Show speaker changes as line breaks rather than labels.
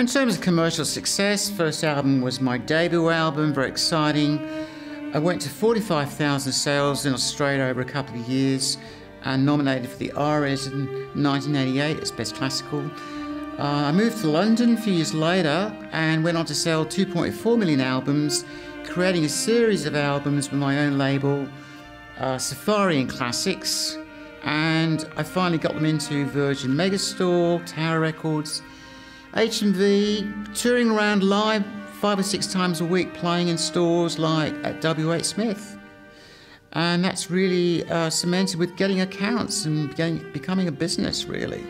In terms of commercial success, first album was my debut album, very exciting. I went to 45,000 sales in Australia over a couple of years and nominated for the ARIAs in 1988 as Best Classical. Uh, I moved to London a few years later and went on to sell 2.4 million albums, creating a series of albums with my own label, uh, Safari and Classics. And I finally got them into Virgin Megastore, Tower Records, HMV, touring around live five or six times a week, playing in stores like at WH Smith. And that's really uh, cemented with getting accounts and getting, becoming a business, really.